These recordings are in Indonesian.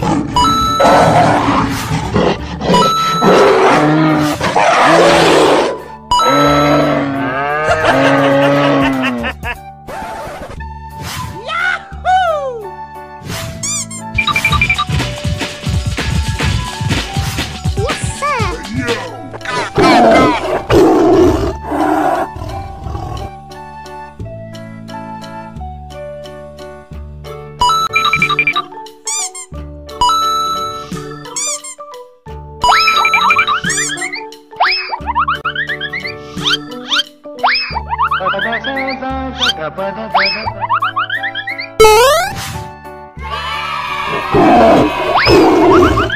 Fuck! Oh, my God.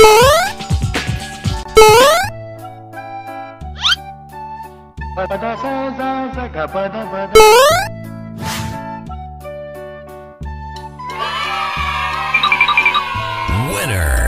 Huh? Winner.